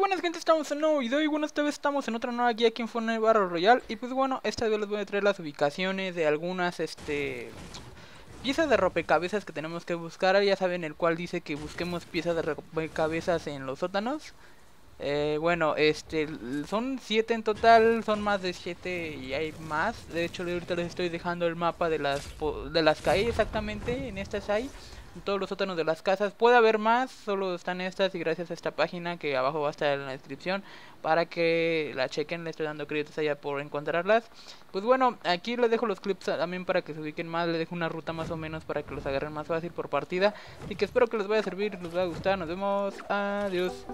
buenas gente, estamos en un nuevo video y bueno, esta vez estamos en otra nueva guía aquí en Fortnite Battle Royale. Y pues bueno, esta vez les voy a traer las ubicaciones de algunas, este... Piezas de rompecabezas que tenemos que buscar, ya saben el cual dice que busquemos piezas de rompecabezas en los sótanos. Eh, bueno, este, son 7 en total, son más de 7 y hay más. De hecho, ahorita les estoy dejando el mapa de las de las que hay exactamente, en estas hay todos los sótanos de las casas. Puede haber más, solo están estas y gracias a esta página que abajo va a estar en la descripción para que la chequen. Le estoy dando créditos allá por encontrarlas. Pues bueno, aquí les dejo los clips también para que se ubiquen más. Les dejo una ruta más o menos para que los agarren más fácil por partida. Así que espero que les vaya a servir, les vaya a gustar. Nos vemos. Adiós.